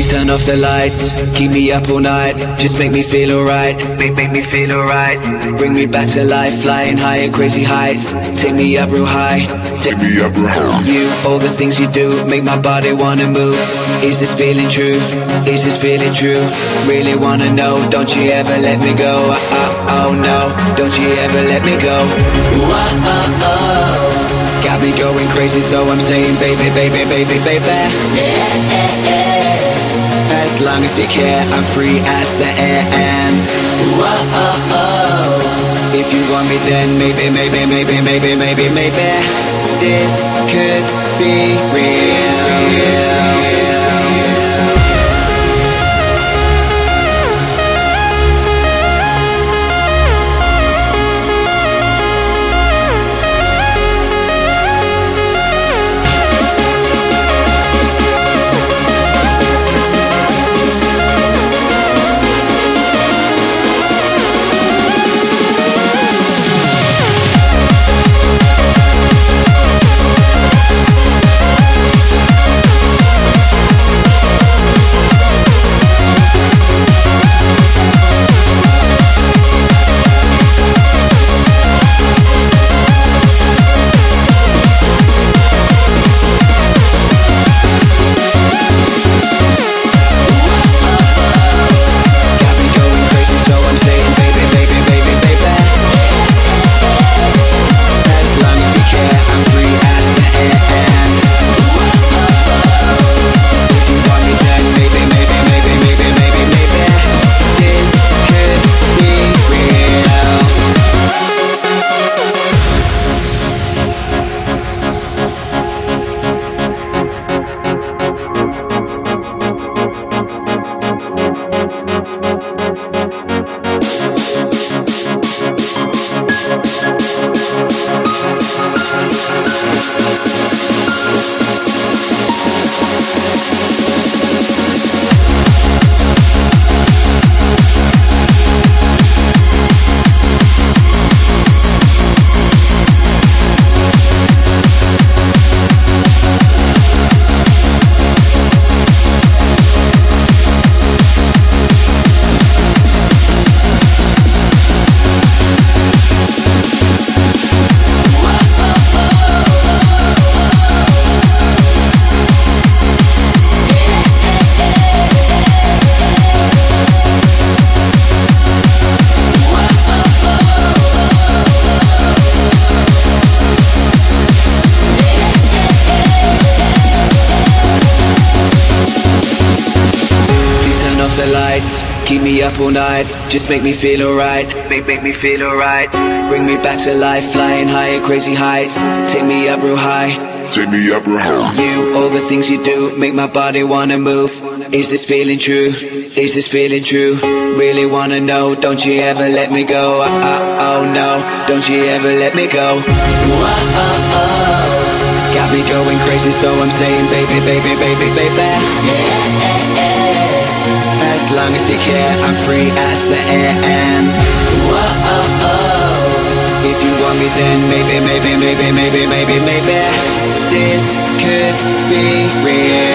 turn off the lights, keep me up all night. Just make me feel alright, make, make me feel alright. Bring me back to life, flying high in crazy heights. Take me up real high, take me up real high. You, all the things you do, make my body wanna move. Is this feeling true? Is this feeling true? Really wanna know, don't you ever let me go. Oh, oh, oh no, don't you ever let me go. Ooh, oh, oh, oh. Got me going crazy, so I'm saying, baby, baby, baby, baby. As long as you care, I'm free as the air. And whoa, if you want me, then maybe, maybe, maybe, maybe, maybe, maybe this could be real. Lights, keep me up all night. Just make me feel alright, make make me feel alright. Bring me back to life, flying high in crazy heights. Take me up real high. Take me up real high. You, all the things you do, make my body wanna move. Is this feeling true? Is this feeling true? Really wanna know, don't you ever let me go. Oh, oh, oh no, don't you ever let me go. Whoa, oh, oh. Got me going crazy, so I'm saying, baby, baby, baby, baby. As long as you care, I'm free as the air. And whoa, if you want me, then maybe, maybe, maybe, maybe, maybe, maybe this could be real.